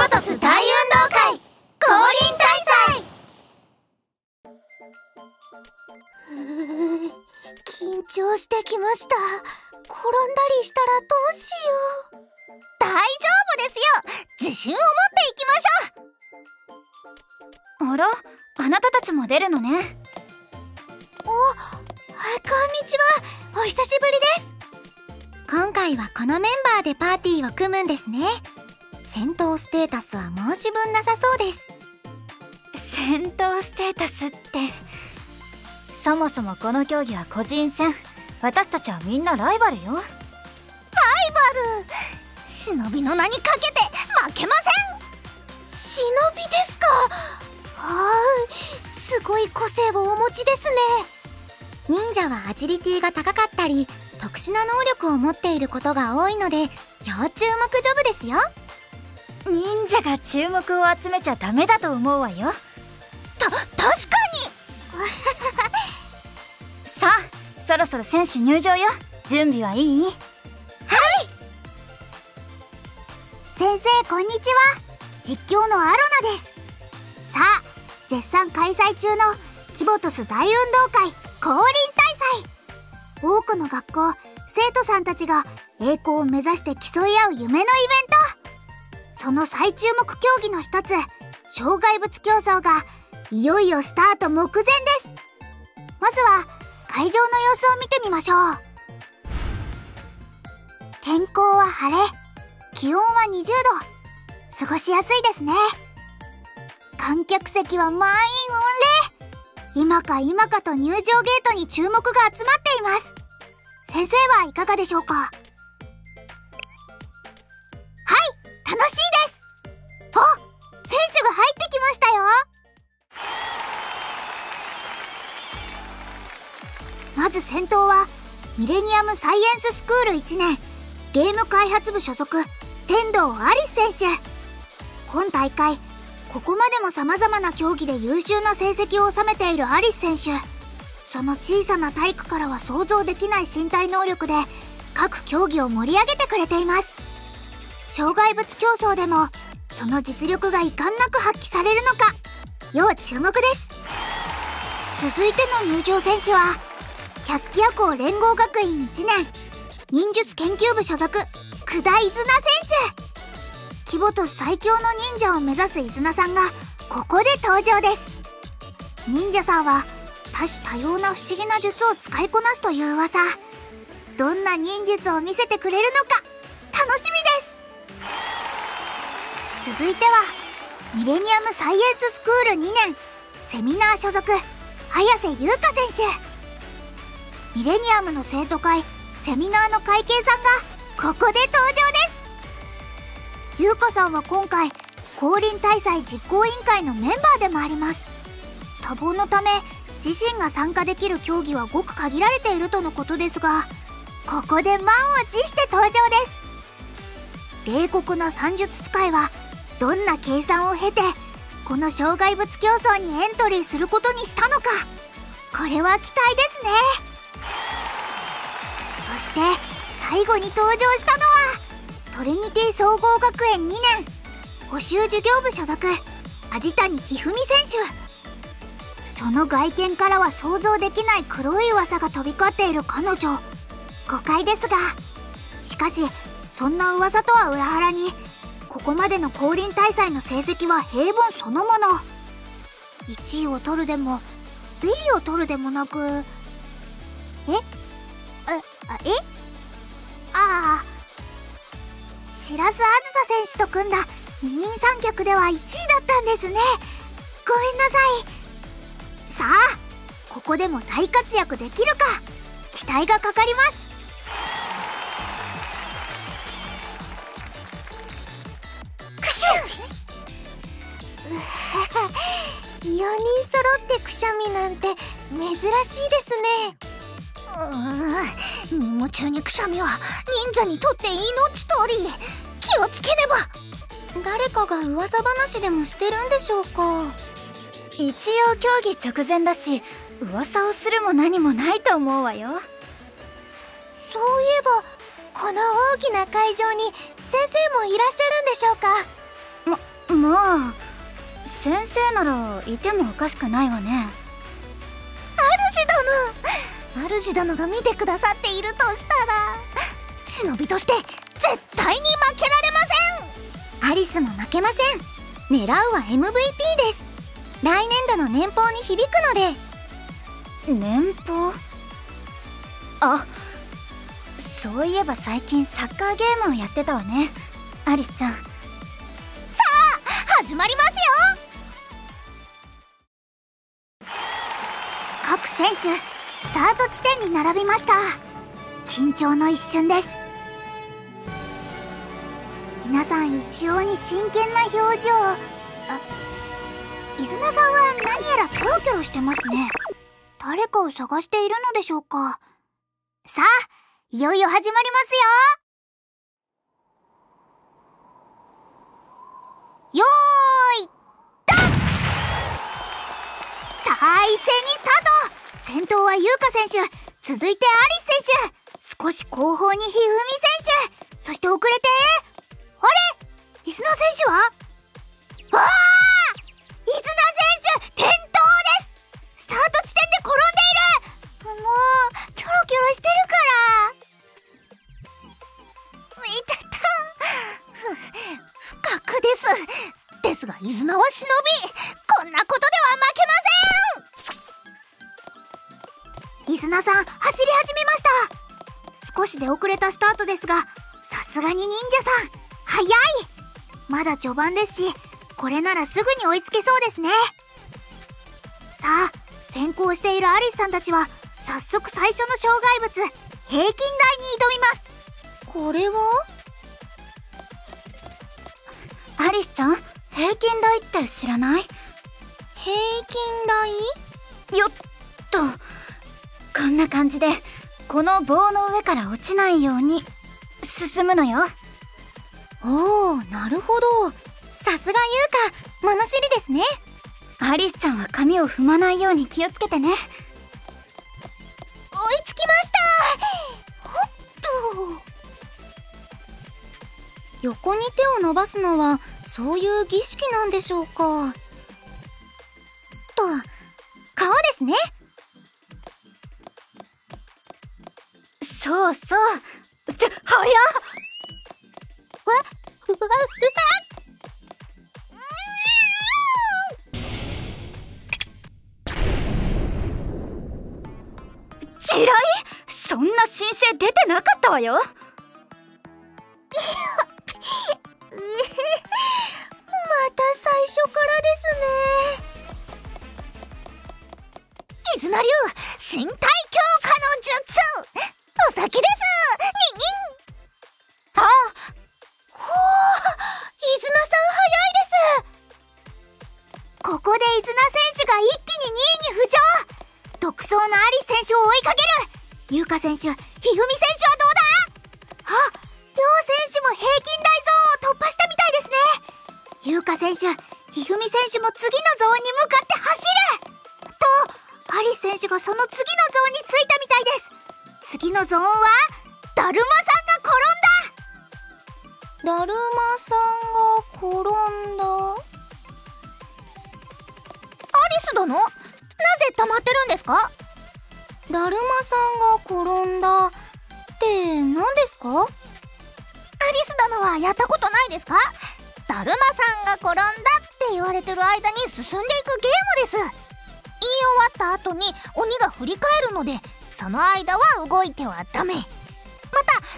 ボトス大運動会降臨大祭。緊張してきました。転んだりしたらどうしよう。大丈夫ですよ。自信を持っていきましょう。あらあなたたちも出るのね。おこんにちはお久しぶりです。今回はこのメンバーでパーティーを組むんですね戦闘ステータスは申し分なさそうです。戦闘ステータスってそもそもこの競技は個人戦。私たちはみんなライバルよ。ライバル！忍びの名にかけて負けません！忍びですか？はあすごい個性をお持ちですね。忍者はアジリティが高かったり特殊な能力を持っていることが多いので要注目ジョブですよ忍者が注目を集めちゃダメだと思うわよ。た確かに！さあそろそろ選手入場よ。準備はいい？はい！先生こんにちは。実況のアロナです。さあ絶賛開催中のキボトス大運動会降臨大祭。多くの学校生徒さんたちが栄光を目指して競い合う夢のイベントその最注目競技の一つ障害物競争がいよいよスタート目前です。まずは会場の様子を見てみましょう。天候は晴れ気温は20度。過ごしやすいですね。観客席は満員御礼。今か今かと入場ゲートに注目が集まっています。先生はいかがでしょうか？しいです。あ選手が入ってきましたよ。まず先頭はミレニアムサイエンススクール1年ゲーム開発部所属天童アリス選手。今大会ここまでも様々な競技で優秀な成績を収めているアリス選手。その小さな体育からは想像できない身体能力で各競技を盛り上げてくれています。障害物競争でもその実力が遺憾なく発揮されるのか。要注目です。続いての入場選手は百鬼夜行連合学院1年忍術研究部所属久田伊豆名選手。キボトス最強の忍者を目指す伊豆名さんがここで登場です。忍者さんは多種多様な不思議な術を使いこなすという噂。どんな忍術を見せてくれるのか楽しみです。続いてはミレニアムサイエンススクール2年セミナー所属早瀬優香選手。ミレニアムの生徒会セミナーの会計さんがここで登場です。優香さんは今回降臨大祭実行委員会のメンバーでもあります。多忙のため自身が参加できる競技はごく限られているとのことですがここで満を持して登場です。冷酷な算術使いはどんな計算を経てこの障害物競争にエントリーすることにしたのか。これは期待ですね。そして最後に登場したのはトリニティ総合学園2年補習授業部所属味谷一二三選手。その外見からは想像できない黒い噂が飛び交っている彼女。誤解ですがしかしそんな噂とは裏腹にここまでの降臨大祭の成績は平凡そのもの。1位を取るでもビリを取るでもなくえ？ええ？ああ。白洲あずさ選手と組んだ二人三脚では1位だったんですね。ごめんなさい。さあここでも大活躍できるか。期待がかかります。4人揃ってくしゃみなんて珍しいですね。うーん任務中にくしゃみは忍者にとって命取り。気をつけねば。誰かが噂話でもしてるんでしょうか。一応競技直前だし噂をするも何もないと思うわよ。そういえばこの大きな会場に先生もいらっしゃるんでしょうか。まあ先生ならいてもおかしくないわね。主殿主殿が見てくださっているとしたら忍びとして絶対に負けられません。アリスも負けません。狙うは MVP です。来年度の年俸に響くので。年俸？あそういえば最近サッカーゲームをやってたわね。アリスちゃん。さあ始まりますよ選手スタート地点に並びました。緊張の一瞬です。皆さん一様に真剣な表情。あ伊豆名さんは何やらキョロキョロしてますね。誰かを探しているのでしょうか。さあいよいよ始まりますよ。よーいドン！さあ一斉にスタート！先頭は優香選手。続いてアリス選手。少し後方にひふみ選手。そして遅れてあれ？伊豆名選手は？わあ伊豆名選手。転倒です。スタート地点で転んでいる。もうキョロキョロしてるから。いた。た不覚です。ですが伊豆名は忍び。こんなことません伊豆名さん走り始めました。少しで遅れたスタートですがさすがに忍者さん早い。まだ序盤ですしこれならすぐに追いつけそうですね。さあ先行しているアリスさんたちは早速最初の障害物平均台に挑みます。これは？アリスちゃん平均台って知らない？平均台？よっな感じでこの棒の上から落ちないように進むのよ。おおなるほど。さすが優香物知りですね。アリスちゃんは髪を踏まないように気をつけてね。追いつきました。ほっと。横に手を伸ばすのはそういう儀式なんでしょうか。と川ですねわよ た最初からですね。伊豆の流身体強化の術。お先です。ニニン。あほう伊豆名さん早いです。ここで伊豆名選手が一気に2位に浮上。独走のアリ選手を追いかける。優香選手ひふみ選手はどうだ？平均台ゾーンを突破したみたいですね。優香選手ひふみ選手も次のゾーンに向かって走る。とアリス選手がその次のゾーンに着いたみたいです。次のゾーンはだるまさんが転んだ。だるまさんが転んだ。アリス殿なぜ溜まってるんですか？だるまさんが転んだって何ですか？ス殿はやったことないですか？だるまさんが転んだって言われてる間に進んでいくゲームです。言い終わった後に鬼が振り返るのでその間は動いてはダメ。ま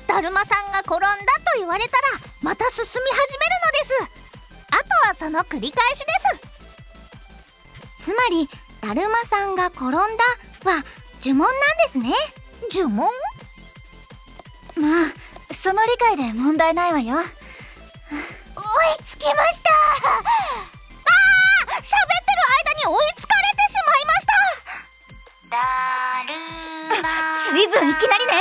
ただるまさんが転んだと言われたらまた進み始めるのです。あとはその繰り返しです。つまりだるまさんが転んだは呪文なんですね。呪文？まあその理解で問題ないわよ。追いつきました。ああ喋ってる間に追いつかれてしまいました。だるま随分いきなりね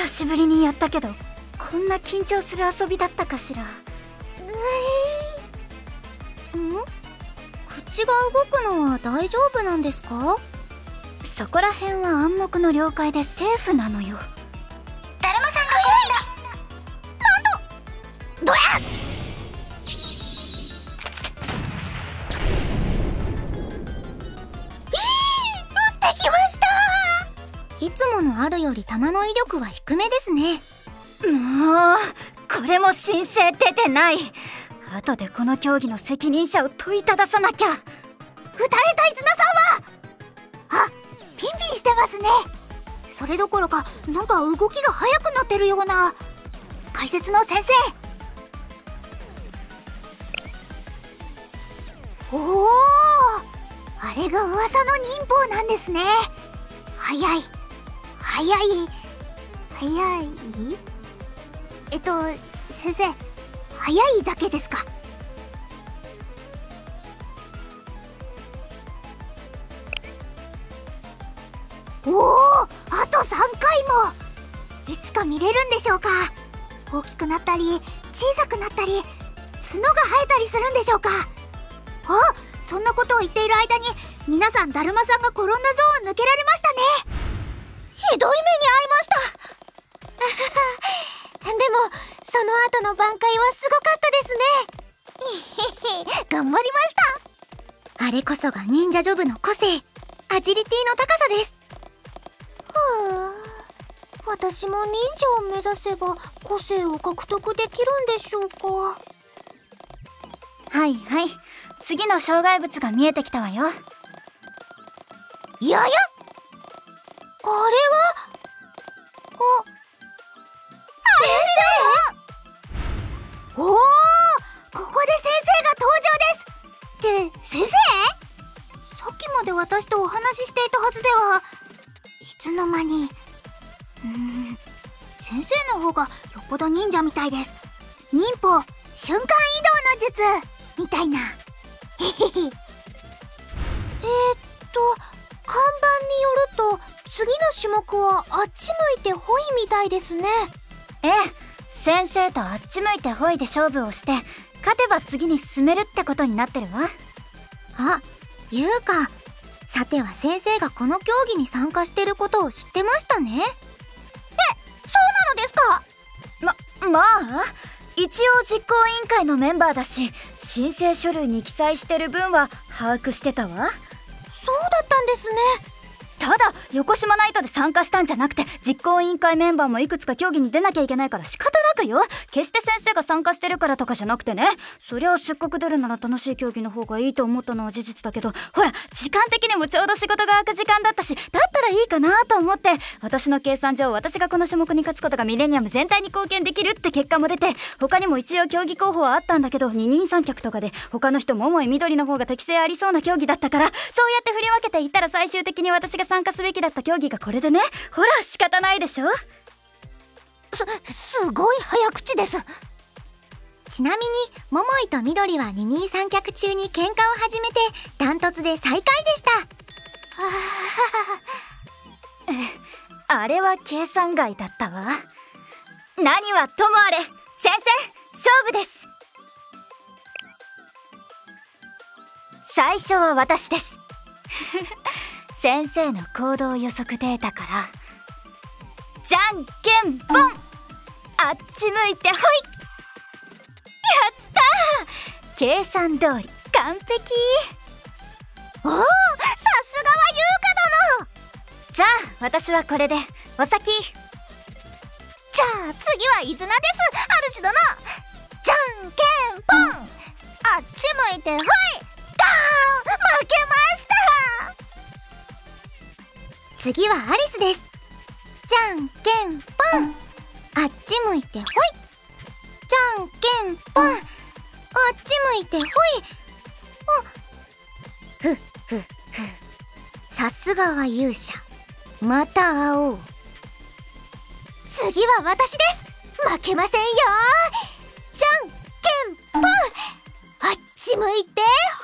久しぶりにやったけどこんな緊張する遊びだったかしら。えー、ん？口が動くのは大丈夫なんですか？そこら辺は暗黙の了解でセーフなのよ。だるまさんがなんとどや撃のあるより弾の威力は低めですね。もうこれも申請出てない。後でこの競技の責任者を問いたださなきゃ。撃たれたイズナさんは！あピンピンしてますね。それどころかなんか動きが速くなってるような。解説の先生。おおあれが噂の忍法なんですね。速い速い。速い？えっと先生速いだけですか？おおあと3回も。いつか見れるんでしょうか？大きくなったり小さくなったり角が生えたりするんでしょうか？あそんなことを言っている間に皆さんだるまさんが転んだゾーンを抜けられましたね。ひどい目に遭いました。でもその後の挽回はすごかったですね。頑張りました。あれこそが忍者ジョブの個性。アジリティの高さです。はあ私も忍者を目指せば個性を獲得できるんでしょうか。はいはい。次の障害物が見えてきたわよ。ややぽど忍者みたいです。忍法瞬間移動の術みたいな。えっと看板によると次の種目はあっち向いてホイみたいですね。ええ先生とあっち向いてホイで勝負をして勝てば次に進めるってことになってるわ。あゆうか。さては先生がこの競技に参加してることを知ってましたねままあ一応実行委員会のメンバーだし申請書類に記載してる分は把握してたわ。そうだったんですね。ただ横島ナイトで参加したんじゃなくて実行委員会メンバーもいくつか競技に出なきゃいけないから仕方なくよ。決して先生が参加してるからとかじゃなくてね。そりゃせっかく出るなら楽しい競技の方がいいと思ったのは事実だけど。ほら時間的にもちょうど仕事が空く時間だったしだったらいいかなと思って。私の計算上私がこの種目に勝つことがミレニアム全体に貢献できるって結果も出て他にも一応競技候補はあったんだけど二人三脚とかで他の人桃井緑の方が適性ありそうな競技だったからそうやって振り分けていったら最終的に私が参加すべきだった競技がこれでね。ほら仕方ないでしょ。すすごい早口です。ちなみに桃井と緑は二人三脚中に喧嘩を始めてダントツで最下位でした。あれは計算外だったわ。何はともあれ先生勝負です。最初は私です。先生の行動予測データからじゃんけんぽん、あっち向いてほいやったー。計算通り完璧。おおさすがは優香殿。じゃあ私はこれでお先。じゃあ次は伊豆名です。主殿。じゃんけんぽん。あっち向いてほいガーン。負けました。次はアリスです。じゃんけんぽん。あっち向いてほい。じゃんけんぽん。あっち向いてほい。あふっふっふさすがは勇者。また会おう。次は私です。負けませんよ。じゃんけんぽん。あっち向いて。ほい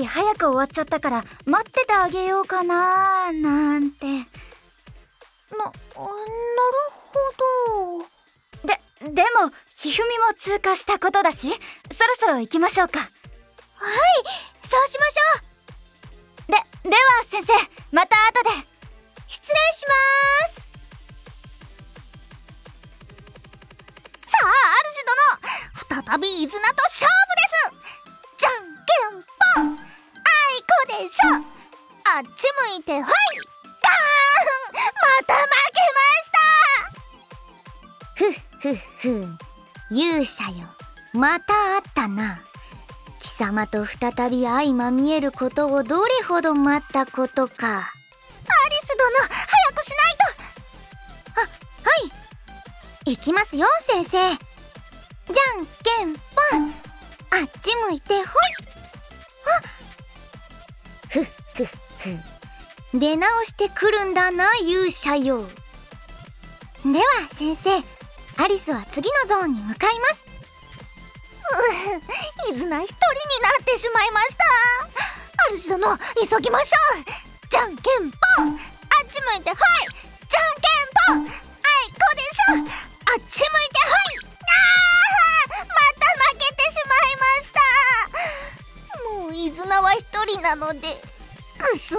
り早く終わっちゃったから待っててあげようかななんて。な、なるほど。ででもひふみも通過したことだしそろそろ行きましょうか。はいそうしましょう。ででは先生また後で。失礼します。さあ主殿再び伊豆名と勝負っち向いてほい！ガーン！また負けました！ふっふっふ勇者よ。また会ったな。貴様と再び相まみえることをどれほど待ったことか。アリス殿早くしないと！はい。行きますよ先生。じゃんけんぽん。あっち向いてほい！出直してくるんだな勇者よ。では先生アリスは次のゾーンに向かいます。伊豆名一人になってしまいました。主殿急ぎましょう。じゃんけんぽん。あっち向いてほい。じゃんけんぽん。あいこでしょ。あっち向いてほい。あーまた負けてしまいました。もう伊豆名は一人なのでくすん。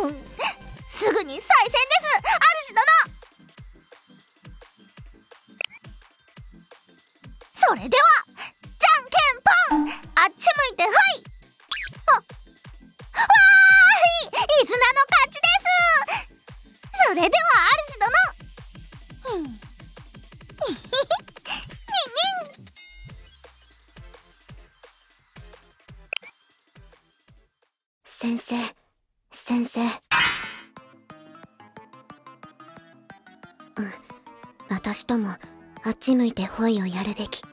すぐに再戦です。主殿それではじゃんけんぽん。あっち向いてほい。あわーい。伊豆名の勝ちです。それでは主殿うんにんにん。先生先生。私ともあっち向いてホイをやるべき。そ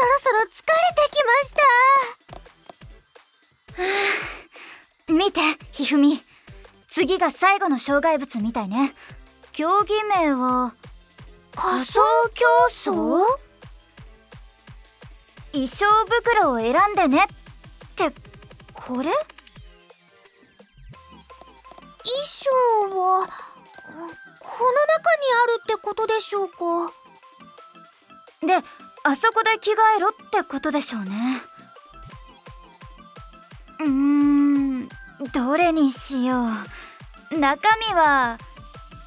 ろそろ疲れてきました。見てひふみ。次が最後の障害物みたいね。競技名は仮装競争？衣装袋を選んでね。ってこれ？衣装はこの中にあるってことでしょうか？であそこで着替えろってことでしょうね。うーんどれにしよう。中身は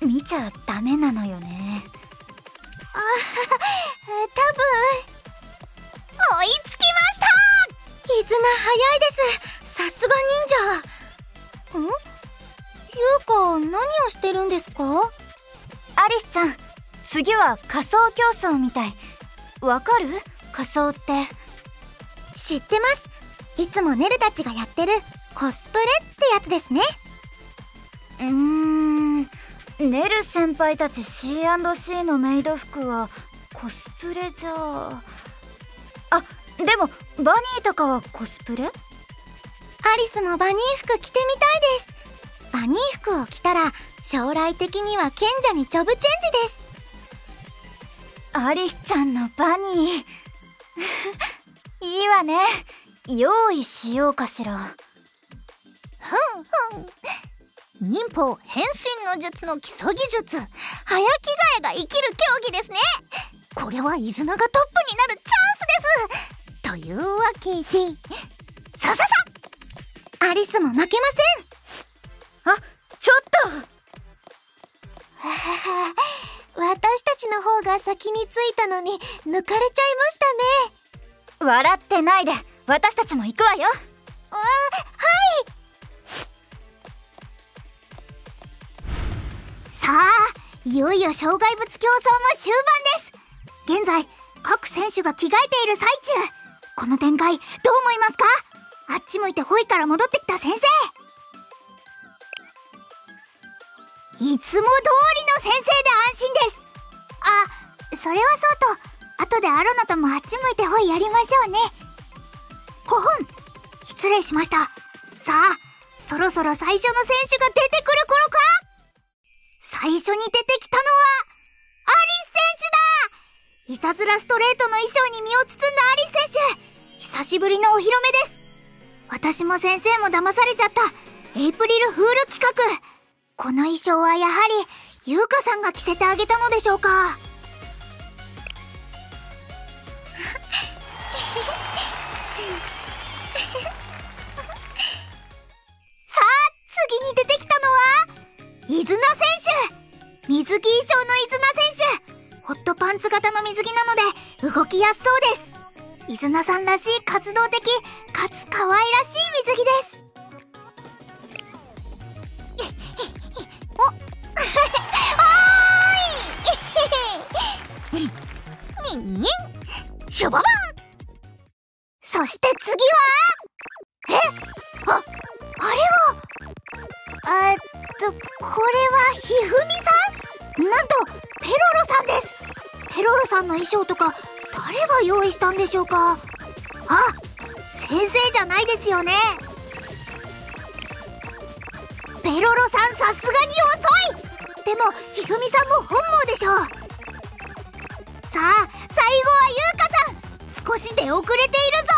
見ちゃダメなのよね。多分。追いつきました！伊豆名早いです。さすが忍者。ん？ゆうか何をしてるんですか？アリスちゃん次は仮装競争みたい。わかる？仮装って。知ってます。いつもネルたちがやってるコスプレってやつですね。うーん。ネル先輩たち C&C のメイド服はコスプレじゃ。ああでもバニーとかはコスプレ？アリスもバニー服着てみたいです。バニー服を着たら将来的には賢者にジョブチェンジです。アリスちゃんのバニー。いいわね。用意しようかしら。ふんふん。忍法変身の術の基礎技術。早着替えが生きる競技ですね。これは伊豆名がトップになるチャンスです。というわけでリスも負けません。あちょっと。私たちの方が先に着いたのに抜かれちゃいましたね。笑ってないで私たちも行くわよ。あはい。さあいよいよ障害物競争も終盤です。現在各選手が着替えている最中。この展開どう思いますか？あっち向いてホイから戻ってきた先生。いつも通りの先生で安心です。あそれはそうと後でアロナともあっち向いてホイやりましょうね。古本失礼しました。さあそろそろ最初の選手が出てくる頃か？最初に出てきたのはアリス選手だ！いたずらストレートの衣装に身を包んだアリス選手。久しぶりのお披露目です。私も先生も騙されちゃった。エイプリルフール企画。この衣装はやはり優香さんが着せてあげたのでしょうか。さあ次に出てきたのは伊豆名選手。水着衣装の伊豆名選手。ホットパンツ型の水着なので動きやすそうです。伊豆名さんらしい活動的かつ可愛らしい水着です。おおーいにんにんシュババン。そして次はえ？ああれはえっとこれはひふみさん？なんとペロロさんです。ペロロさんの衣装とか誰が用意したんでしょうか？あ先生じゃないですよね。ペロロさんさすがに遅い。でもひふみさんも本望でしょう。さあ最後は優香さん。少し出遅れているぞ。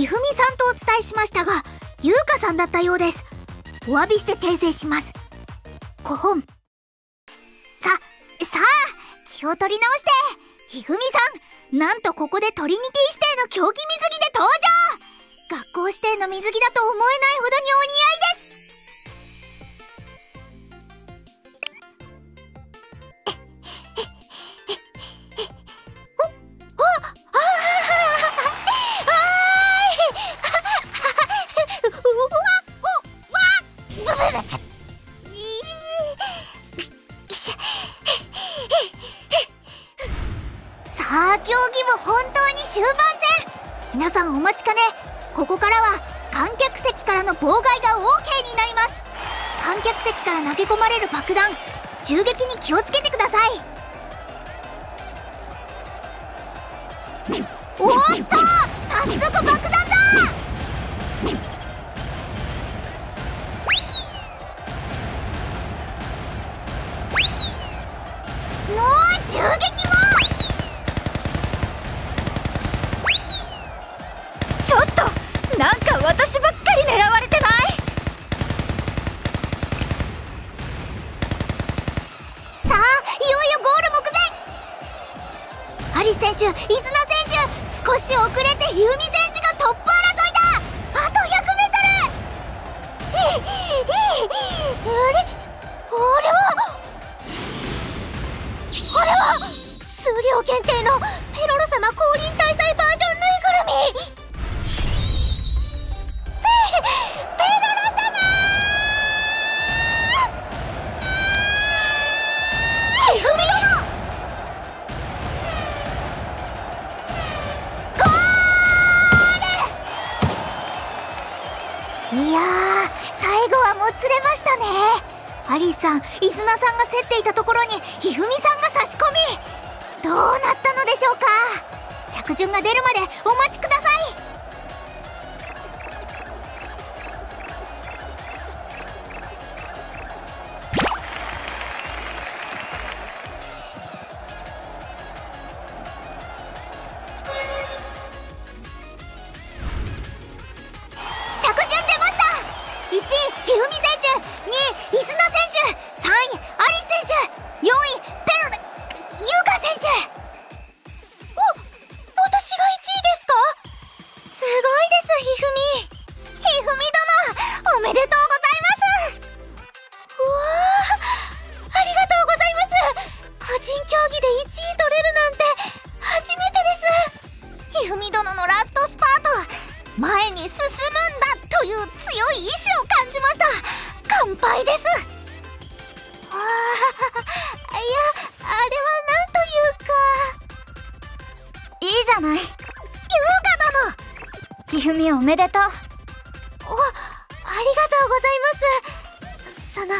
ひふみさんとお伝えしましたが優香さんだったようです。お詫びして訂正します。古本。ささあ気を取り直して。ひふみさんなんとここでトリニティ指定の競技水着で登場。学校指定の水着だと思えないほどにお似合い。アリスさん伊豆名さんが競っていたところにひふみさんが差し込み。どうなったのでしょうか。着順が出るまでお待ちください。人競技で1位取れるなんて初めてです。ひふみ殿のラストスパート前に進むんだという強い意志を感じました。乾杯です。ああいやあれはなんというか。いいじゃない。優雅殿ひふみおめでとう。おありがとうございます。その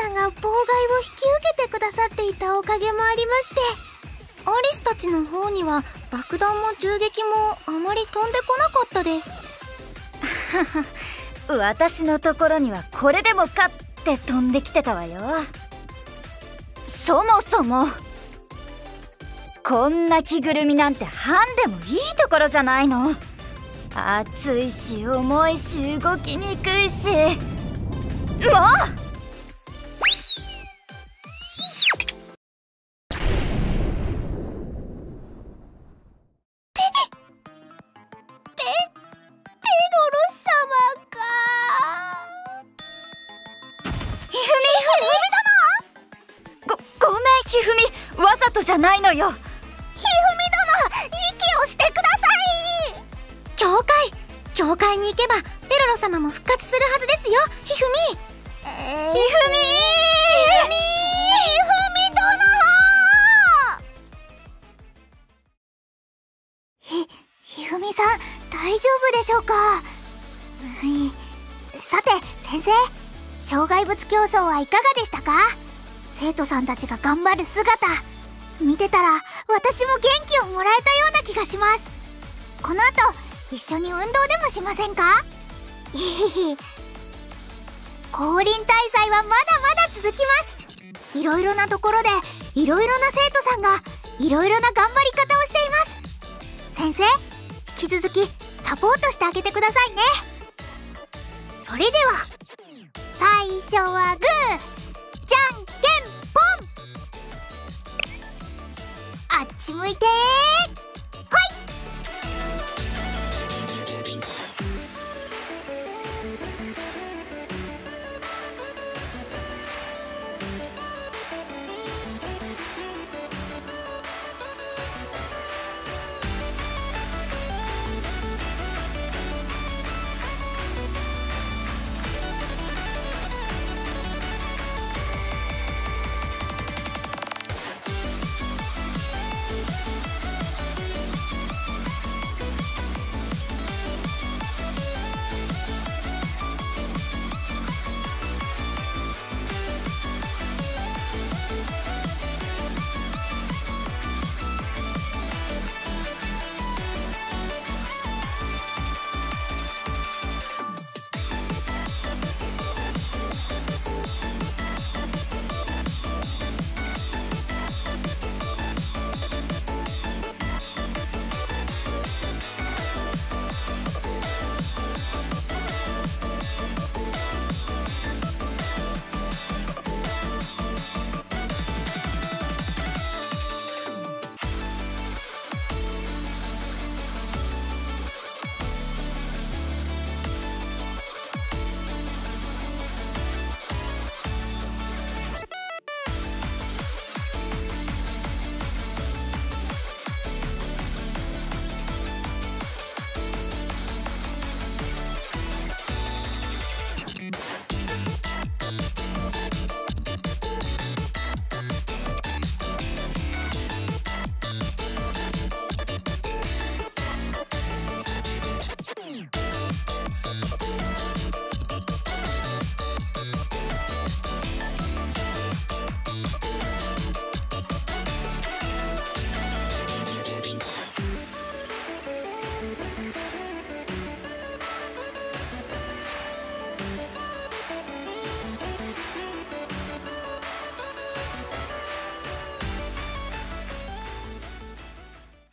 さんが妨害を引き受けてくださっていたおかげもありましてアリスたちの方には爆弾も銃撃もあまり飛んでこなかったです。私のところにはこれでもかって飛んできてたわよ。そもそもこんな着ぐるみなんてハンでもいいところじゃないの。熱いし重いし動きにくいし。もうないのよ。ひふみ殿息をしてください。教会教会に行けばペロロ様も復活するはずですよ。ひふみ。えー、ひふみ。ひふみ。ひふみひひふみさん大丈夫でしょうか？はいさて先生。障害物競争はいかがでしたか？生徒さんたちが頑張る姿。見てたら私も元気をもらえたような気がします。この後一緒に運動でもしませんか？いひひ降臨大祭はまだまだ続きます。いろいろなところでいろいろな生徒さんがいろいろな頑張り方をしています。先生引き続きサポートしてあげてくださいね。それでは最初はグーじゃんけんぽん。あっち向いて。